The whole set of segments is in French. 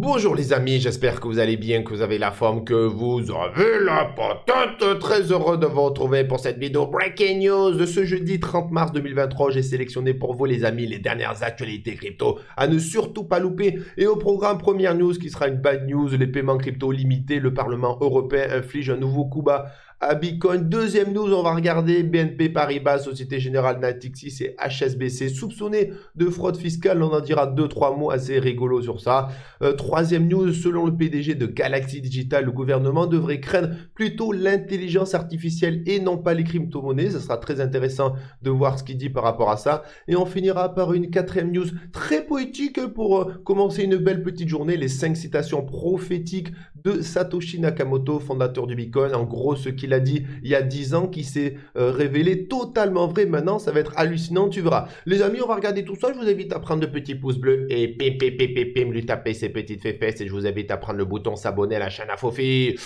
Bonjour les amis, j'espère que vous allez bien, que vous avez la forme, que vous avez la patate. Très heureux de vous retrouver pour cette vidéo Breaking News de ce jeudi 30 mars 2023. J'ai sélectionné pour vous les amis les dernières actualités crypto à ne surtout pas louper. Et au programme première news qui sera une bad news, les paiements crypto limités, le Parlement européen inflige un nouveau coup bas à Bitcoin. Deuxième news, on va regarder BNP Paribas, Société Générale Natixis et HSBC soupçonnés de fraude fiscale. On en dira deux, trois mots assez rigolos sur ça. Euh, troisième news, selon le PDG de Galaxy Digital, le gouvernement devrait craindre plutôt l'intelligence artificielle et non pas les crypto-monnaies. Ce sera très intéressant de voir ce qu'il dit par rapport à ça. Et on finira par une quatrième news très poétique pour euh, commencer une belle petite journée. Les cinq citations prophétiques de Satoshi Nakamoto, fondateur du Bitcoin. En gros, ce qu'il il a dit il y a 10 ans qui s'est euh, révélé totalement vrai. Maintenant, ça va être hallucinant, tu verras. Les amis, on va regarder tout ça. Je vous invite à prendre le petit pouce bleu et pim, pim, pim, pim, pim, lui taper ses petites fesses. Et je vous invite à prendre le bouton s'abonner à la chaîne à Fofi.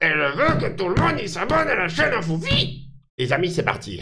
Elle veut que tout le monde s'abonne à la chaîne à Fofi. Les amis, c'est parti.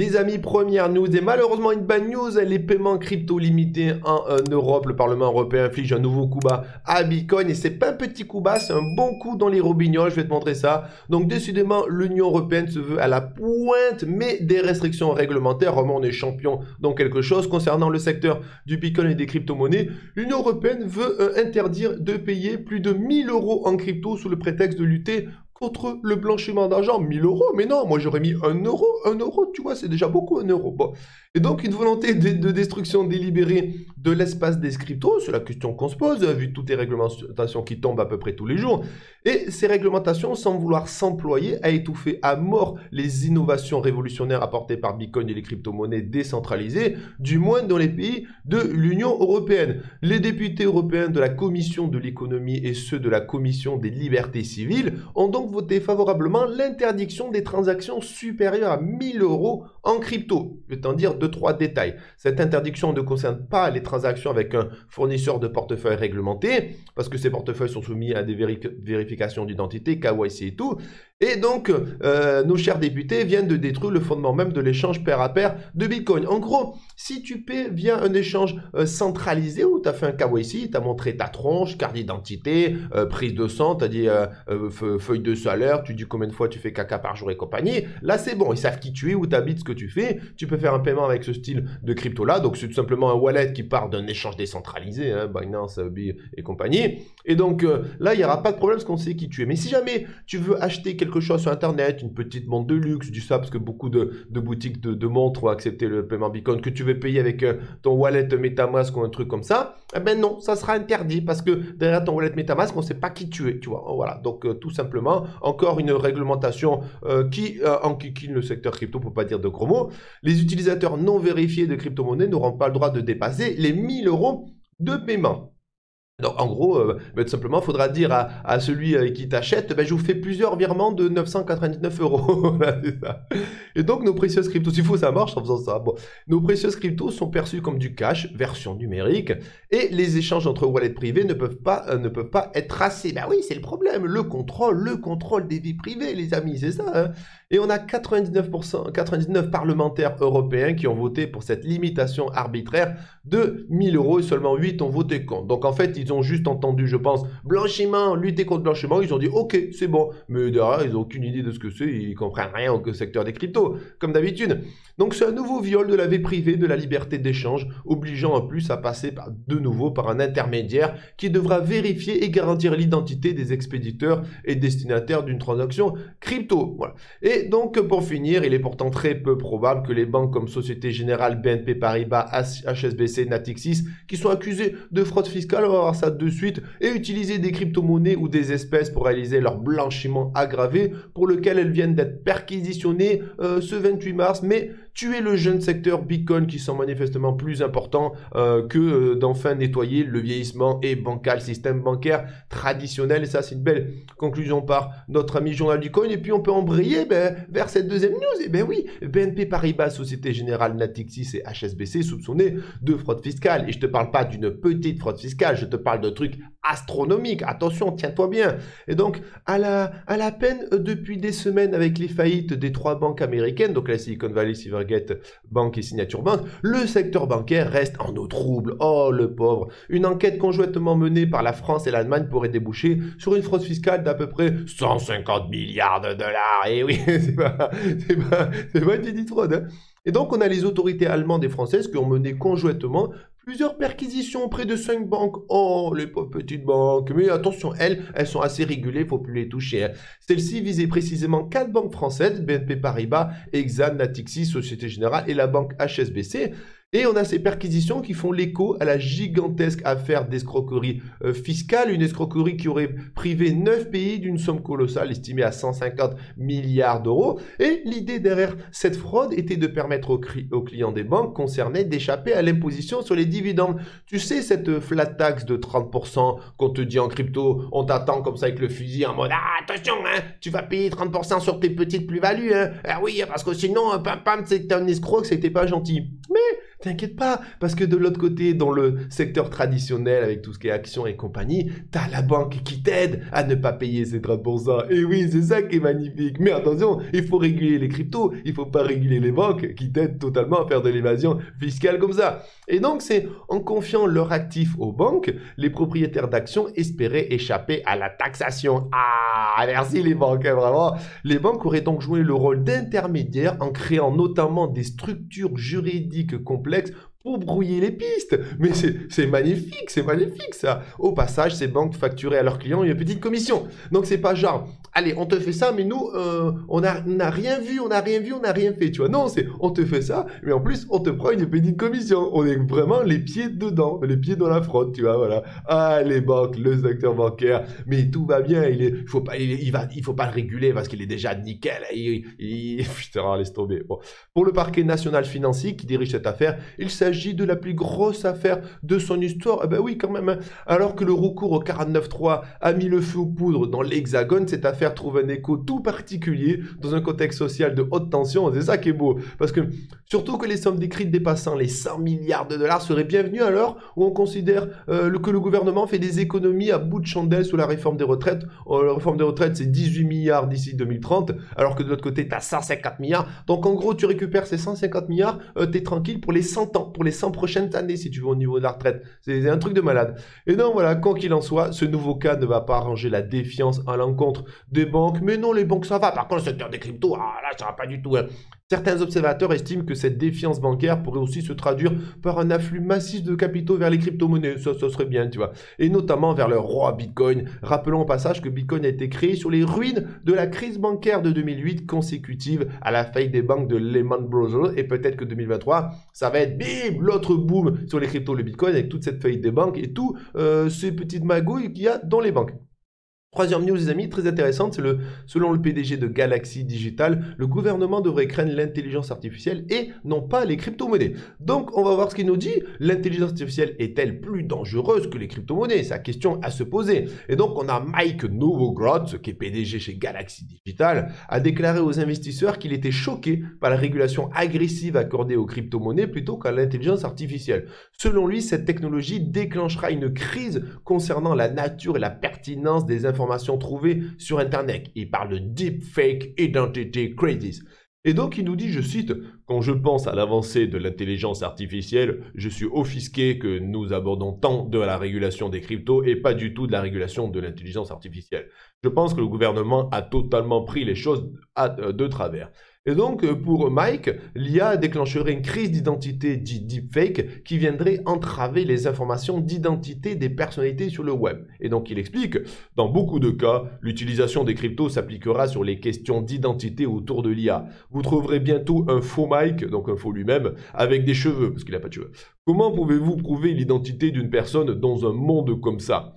Les amis, première news et malheureusement une bad news, les paiements crypto limités en euh, Europe. Le Parlement européen inflige un nouveau coup bas à Bitcoin et c'est pas un petit coup bas, c'est un bon coup dans les robignoles, je vais te montrer ça. Donc décidément, l'Union européenne se veut à la pointe, mais des restrictions réglementaires, vraiment on est champion dans quelque chose. Concernant le secteur du Bitcoin et des crypto-monnaies, l'Union européenne veut euh, interdire de payer plus de 1000 euros en crypto sous le prétexte de lutter contre le blanchiment d'argent, 1000 euros. Mais non, moi j'aurais mis 1 euro. 1 euro, tu vois, c'est déjà beaucoup, 1 euro. Et donc, une volonté de, destruction délibérée de l'espace des cryptos, c'est la question qu'on se pose, vu toutes les réglementations qui tombent à peu près tous les jours. Et ces réglementations semblent vouloir s'employer à étouffer à mort les innovations révolutionnaires apportées par Bitcoin et les crypto-monnaies décentralisées, du moins dans les pays de l'Union européenne. Les députés européens de la Commission de l'économie et ceux de la Commission des libertés civiles ont donc voté favorablement l'interdiction des transactions supérieures à 1000 euros en crypto. Je vais t'en dire deux, trois détails. Cette interdiction ne concerne pas les avec un fournisseur de portefeuille réglementé, parce que ces portefeuilles sont soumis à des vérifications d'identité, KYC et tout. Et donc, euh, nos chers députés viennent de détruire le fondement même de l'échange pair à pair de Bitcoin. En gros, si tu paies via un échange euh, centralisé où tu as fait un KYC, tu as montré ta tronche, carte d'identité, euh, prise de sang, tu as dit feuille de salaire, tu dis combien de fois tu fais caca par jour et compagnie, là c'est bon, ils savent qui tu es, où tu habites, ce que tu fais. Tu peux faire un paiement avec ce style de crypto-là. Donc c'est tout simplement un wallet qui part d'un échange décentralisé, hein, Binance et compagnie. Et donc là, il n'y aura pas de problème parce qu'on sait qui tu es. Mais si jamais tu veux acheter quelque quelque chose sur Internet, une petite montre de luxe, du ça parce que beaucoup de, boutiques de, montres ont accepté le paiement Bitcoin, que tu veux payer avec euh, ton wallet MetaMask ou un truc comme ça, eh ben non, ça sera interdit parce que derrière ton wallet MetaMask, on ne sait pas qui tu es, tu vois. Voilà, donc euh, tout simplement, encore une réglementation euh, qui enquiquine le secteur crypto, pour pas dire de gros mots. Les utilisateurs non vérifiés de crypto-monnaies n'auront pas le droit de dépasser les 1000 euros de paiement. En gros, euh, bah, tout simplement, il faudra dire à, celui euh, qui t'achète, bah, je vous fais plusieurs virements de 999 euros. Et donc, nos précieuses cryptos, s'il faut, ça marche en faisant ça. Nos précieuses cryptos sont perçues comme du cash, version numérique, et les échanges entre wallets privés ne peuvent pas, euh, ne peuvent pas être tracés. Ben oui, c'est le problème. Le contrôle, le contrôle des vies privées, les amis, c'est ça. Hein. Et on a 99%, 99 parlementaires européens qui ont voté pour cette limitation arbitraire de 1000 euros et seulement 8 ont voté contre. Donc, en fait, ils ont juste entendu, je pense, blanchiment, lutter contre blanchiment. Ils ont dit, OK, c'est bon. Mais derrière, ils n'ont aucune idée de ce que c'est. Ils comprennent rien au secteur des cryptos, comme d'habitude. Donc, c'est un nouveau viol de la vie privée, de la liberté d'échange, obligeant en plus à passer de nouveau par un intermédiaire qui devra vérifier et garantir l'identité des expéditeurs et destinataires d'une transaction crypto. Voilà. Et donc, pour finir, il est pourtant très peu probable que les banques comme Société Générale, BNP Paribas, HSBC, Natixis, qui sont accusés de fraude fiscale, on va voir ça de suite, et utiliser des crypto-monnaies ou des espèces pour réaliser leur blanchiment aggravé, pour lequel elles viennent d'être perquisitionnées euh, ce 28 mars. Mais tuer le jeune secteur Bitcoin qui sont manifestement plus importants euh, que euh, d'enfin nettoyer le vieillissement et bancal, système bancaire traditionnel. Et ça, c'est une belle conclusion par notre ami Journal du Coin. Et puis, on peut embrayer ben, vers cette deuxième news. Et eh ben oui, BNP Paribas, Société Générale, Natixis et HSBC soupçonnés de fraude fiscale. Et je te parle pas d'une petite fraude fiscale, je te parle de trucs astronomiques. Attention, tiens-toi bien. Et donc, à la, à la peine euh, depuis des semaines avec les faillites des trois banques américaines, donc la Silicon Valley, Silvergate Bank et Signature Bank, le secteur bancaire reste en eau trouble. Oh, le pauvre. Une enquête conjointement menée par la France et l'Allemagne pourrait déboucher sur une fraude fiscale d'à peu près 150 milliards de dollars. Et oui, c'est pas, c'est pas, c'est pas une petite fraude. Hein. Et donc, on a les autorités allemandes et françaises qui ont mené conjointement plusieurs perquisitions auprès de cinq banques. Oh, les petites banques. Mais attention, elles, elles sont assez régulées, faut plus les toucher. Hein. Celles-ci visaient précisément quatre banques françaises, BNP Paribas, Exane, Natixis, Société Générale et la banque HSBC. Et on a ces perquisitions qui font l'écho à la gigantesque affaire d'escroquerie euh, fiscale, une escroquerie qui aurait privé 9 pays d'une somme colossale estimée à 150 milliards d'euros. Et l'idée derrière cette fraude était de permettre aux, clients des banques concernées d'échapper à l'imposition sur les dividendes. Tu sais, cette flat tax de 30% qu'on te dit en crypto, on t'attend comme ça avec le fusil en mode ah, attention, hein, tu vas payer 30% sur tes petites plus-values. Hein. Ah oui, parce que sinon, pam pam, c'est un escroc, c'était pas gentil. Mais T'inquiète pas, parce que de l'autre côté, dans le secteur traditionnel, avec tout ce qui est action et compagnie, t'as la banque qui t'aide à ne pas payer ces 30%. Et oui, c'est ça qui est magnifique. Mais attention, il faut réguler les cryptos, il faut pas réguler les banques qui t'aident totalement à faire de l'évasion fiscale comme ça. Et donc, c'est en confiant leurs actifs aux banques, les propriétaires d'actions espéraient échapper à la taxation. Ah, merci les banques, hein, vraiment. Les banques auraient donc joué le rôle d'intermédiaire en créant notamment des structures juridiques pour brouiller les pistes. Mais c'est magnifique, c'est magnifique ça. Au passage, ces banques facturaient à leurs clients une petite commission. Donc c'est pas genre, allez, on te fait ça, mais nous, euh, on n'a rien vu, on n'a rien vu, on n'a rien fait, tu vois. Non, c'est, on te fait ça, mais en plus, on te prend une petite commission. On est vraiment les pieds dedans, les pieds dans la fraude, tu vois, voilà. Ah, les banques, le secteur bancaire, mais tout va bien, il est, faut pas, il, va, il faut pas le réguler parce qu'il est déjà nickel. Putain, laisse tomber. Bon. Pour le parquet national financier qui dirige cette affaire, il s'agit de la plus grosse affaire de son histoire. Eh ben oui, quand même. Hein. Alors que le recours au 49.3 a mis le feu aux poudres dans l'Hexagone, cette affaire trouve un écho tout particulier dans un contexte social de haute tension. C'est ça qui est beau. Parce que surtout que les sommes décrites dépassant les 100 milliards de dollars seraient bienvenues à l'heure où on considère euh, que le gouvernement fait des économies à bout de chandelle sous la réforme des retraites. Oh, la réforme des retraites, c'est 18 milliards d'ici 2030, alors que de l'autre côté, tu as 150 milliards. Donc en gros, tu récupères ces 150 milliards, euh, tu es tranquille pour les 100 ans, pour les 100 prochaines années, si tu veux, au niveau de la retraite. C'est un truc de malade. Et donc voilà, quoi qu'il en soit, ce nouveau cas ne va pas arranger la défiance à l'encontre des banques. Mais non, les banques, ça va. Par contre, le secteur des cryptos, ah là, ça va pas du tout. Hein. Certains observateurs estiment que cette défiance bancaire pourrait aussi se traduire par un afflux massif de capitaux vers les crypto-monnaies. Ça, ça serait bien, tu vois. Et notamment vers le roi Bitcoin. Rappelons au passage que Bitcoin a été créé sur les ruines de la crise bancaire de 2008 consécutive à la faillite des banques de Lehman Brothers. Et peut-être que 2023, ça va être bim, l'autre boom sur les cryptos, le Bitcoin, avec toute cette faillite des banques et tout euh, ces petites magouilles qu'il y a dans les banques. Troisième news, les amis, très intéressante, c'est le, selon le PDG de Galaxy Digital, le gouvernement devrait craindre l'intelligence artificielle et non pas les crypto-monnaies. Donc, on va voir ce qu'il nous dit. L'intelligence artificielle est-elle plus dangereuse que les crypto-monnaies? C'est la question à se poser. Et donc, on a Mike Novogratz, qui est PDG chez Galaxy Digital, a déclaré aux investisseurs qu'il était choqué par la régulation agressive accordée aux crypto-monnaies plutôt qu'à l'intelligence artificielle. Selon lui, cette technologie déclenchera une crise concernant la nature et la pertinence des informations informations trouvées sur Internet. Il parle de Deepfake Identity Crisis. Et donc il nous dit, je cite, Quand je pense à l'avancée de l'intelligence artificielle, je suis offisqué que nous abordons tant de la régulation des cryptos et pas du tout de la régulation de l'intelligence artificielle. Je pense que le gouvernement a totalement pris les choses de travers. Et donc, euh, pour Mike, l'IA déclencherait une crise d'identité dit deepfake qui viendrait entraver les informations d'identité des personnalités sur le web. Et donc, il explique, dans beaucoup de cas, l'utilisation des cryptos s'appliquera sur les questions d'identité autour de l'IA. Vous trouverez bientôt un faux Mike, donc un faux lui-même, avec des cheveux, parce qu'il n'a pas de cheveux. Comment pouvez-vous prouver l'identité d'une personne dans un monde comme ça?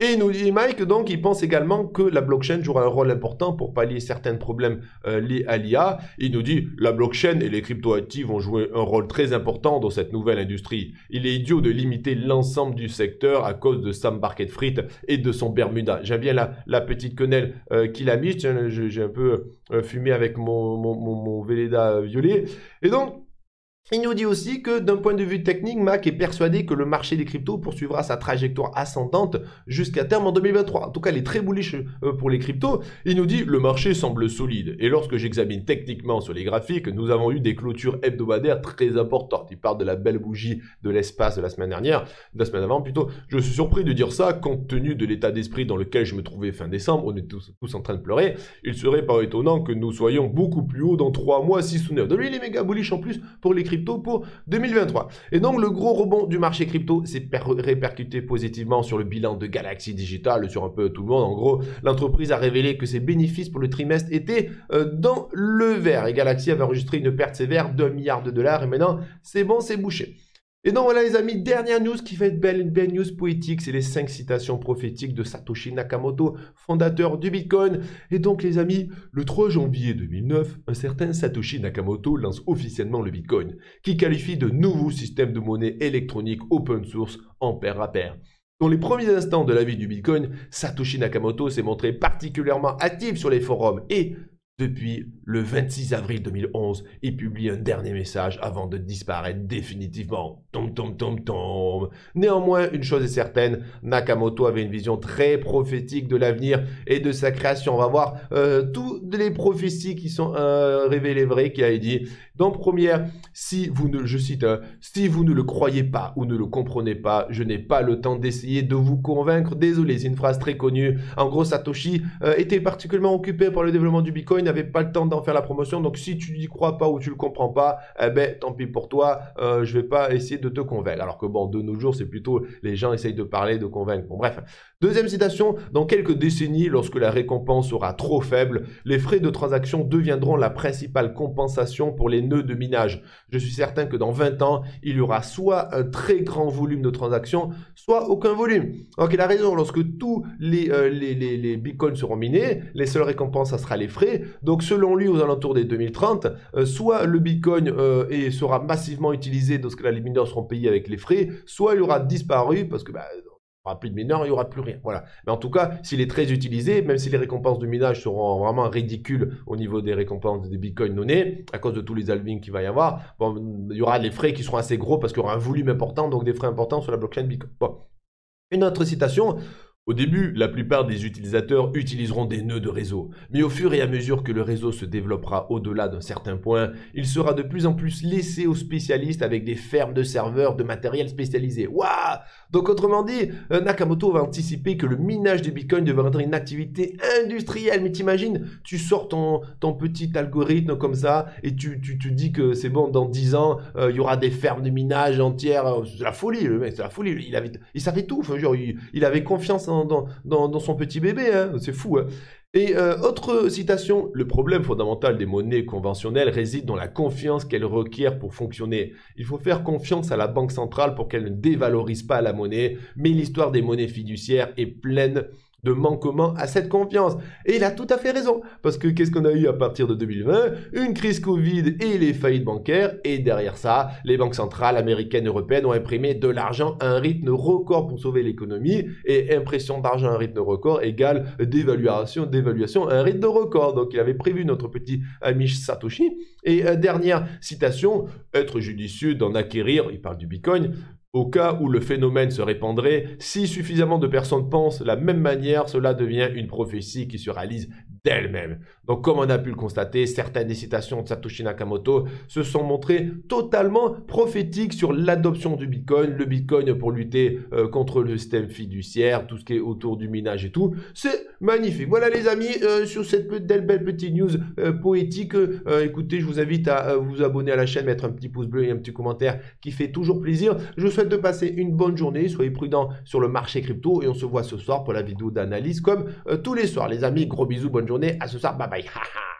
Et nous dit Mike, donc, il pense également que la blockchain jouera un rôle important pour pallier certains problèmes euh, liés à l'IA. Il nous dit, la blockchain et les cryptoactifs vont jouer un rôle très important dans cette nouvelle industrie. Il est idiot de limiter l'ensemble du secteur à cause de Sam Barket Frites et de son Bermuda. J'aime bien la, la petite quenelle euh, qu'il a mise. J'ai un peu euh, fumé avec mon, mon, mon, mon Véleda violet. Et donc, il nous dit aussi que d'un point de vue technique, Mac est persuadé que le marché des cryptos poursuivra sa trajectoire ascendante jusqu'à terme en 2023. En tout cas, il est très bullish euh, pour les cryptos. Il nous dit le marché semble solide. Et lorsque j'examine techniquement sur les graphiques, nous avons eu des clôtures hebdomadaires très importantes. Il parle de la belle bougie de l'espace de la semaine dernière, de la semaine avant plutôt. Je suis surpris de dire ça compte tenu de l'état d'esprit dans lequel je me trouvais fin décembre. On est tous, en train de pleurer. Il serait pas étonnant que nous soyons beaucoup plus haut dans 3 mois, 6 ou 9. De lui, il est méga bullish en plus pour les cryptos pour 2023. Et donc le gros rebond du marché crypto s'est répercuté positivement sur le bilan de Galaxy Digital, sur un peu tout le monde. En gros, l'entreprise a révélé que ses bénéfices pour le trimestre étaient euh, dans le vert. Et Galaxy avait enregistré une perte sévère d'un milliard de dollars. Et maintenant, c'est bon, c'est bouché. Et donc voilà les amis, dernière news qui va être belle, une belle news poétique, c'est les 5 citations prophétiques de Satoshi Nakamoto, fondateur du Bitcoin. Et donc les amis, le 3 janvier 2009, un certain Satoshi Nakamoto lance officiellement le Bitcoin, qui qualifie de nouveau système de monnaie électronique open source en pair à pair. Dans les premiers instants de la vie du Bitcoin, Satoshi Nakamoto s'est montré particulièrement actif sur les forums et depuis le 26 avril 2011, il publie un dernier message avant de disparaître définitivement. Tom, tom, tom, tom. Néanmoins, une chose est certaine, Nakamoto avait une vision très prophétique de l'avenir et de sa création. On va voir euh, toutes les prophéties qui sont euh, révélées vraies, qui a dit. Donc, première, si vous ne, je cite, hein, si vous ne le croyez pas ou ne le comprenez pas, je n'ai pas le temps d'essayer de vous convaincre. Désolé, c'est une phrase très connue. En gros, Satoshi euh, était particulièrement occupé par le développement du Bitcoin n'avait pas le temps d'en faire la promotion. Donc si tu n'y crois pas ou tu le comprends pas, eh ben tant pis pour toi, euh, je vais pas essayer de te convaincre. Alors que bon, de nos jours, c'est plutôt les gens essayent de parler, de convaincre. Bon bref. Deuxième citation, dans quelques décennies, lorsque la récompense sera trop faible, les frais de transaction deviendront la principale compensation pour les nœuds de minage. Je suis certain que dans 20 ans, il y aura soit un très grand volume de transactions, soit aucun volume. Donc il a raison, lorsque tous les, euh, les, les, les bitcoins seront minés, les seules récompenses, ça sera les frais. Donc selon lui, aux alentours des 2030, euh, soit le Bitcoin euh, et sera massivement utilisé lorsque les mineurs seront payés avec les frais, soit il aura disparu parce que bah, plus de mineurs, il n'y aura plus rien. Voilà. Mais en tout cas, s'il est très utilisé, même si les récompenses de minage seront vraiment ridicules au niveau des récompenses des bitcoins donnés, à cause de tous les halvings qu'il va y avoir, il y aura les frais qui seront assez gros parce qu'il y aura un volume important, donc des frais importants sur la blockchain Bitcoin. Une autre citation, au début, la plupart des utilisateurs utiliseront des nœuds de réseau, mais au fur et à mesure que le réseau se développera au-delà d'un certain point, il sera de plus en plus laissé aux spécialistes avec des fermes de serveurs de matériel spécialisé. Waouh Donc autrement dit, euh, Nakamoto va anticiper que le minage du Bitcoin deviendra une activité industrielle. Mais t'imagines, tu sors ton, ton petit algorithme comme ça et tu, tu, tu dis que c'est bon, dans 10 ans, euh, il y aura des fermes de minage entières. C'est la folie, le mec, c'est la folie. Il, avait, il savait tout. Enfin, genre, il, il avait confiance en dans, son petit bébé, hein. c'est fou. Hein. Et euh, autre citation, le problème fondamental des monnaies conventionnelles réside dans la confiance qu'elles requièrent pour fonctionner. Il faut faire confiance à la banque centrale pour qu'elle ne dévalorise pas la monnaie, mais l'histoire des monnaies fiduciaires est pleine de manquement à cette confiance. Et il a tout à fait raison, parce que qu'est-ce qu'on a eu à partir de 2020 Une crise Covid et les faillites bancaires, et derrière ça, les banques centrales américaines et européennes ont imprimé de l'argent à un rythme record pour sauver l'économie, et impression d'argent à un rythme record égale dévaluation, dévaluation à un rythme record. Donc il avait prévu notre petit Amish Satoshi. Et euh, dernière citation, être judicieux d'en acquérir, il parle du Bitcoin, au cas où le phénomène se répandrait, si suffisamment de personnes pensent la même manière, cela devient une prophétie qui se réalise d'elle-même. Donc comme on a pu le constater, certaines citations de Satoshi Nakamoto se sont montrées totalement prophétiques sur l'adoption du Bitcoin, le Bitcoin pour lutter euh, contre le système fiduciaire, tout ce qui est autour du minage et tout. C'est magnifique. Voilà les amis, euh, sur cette belle, belle petite news euh, poétique, écoutez, je vous invite à vous abonner à la chaîne, mettre un petit pouce bleu et un petit commentaire qui fait toujours plaisir. Je vous souhaite de passer une bonne journée, soyez prudents sur le marché crypto et on se voit ce soir pour la vidéo d'analyse comme tous les soirs. Les amis, gros bisous, bonne journée, à ce soir, bye bye.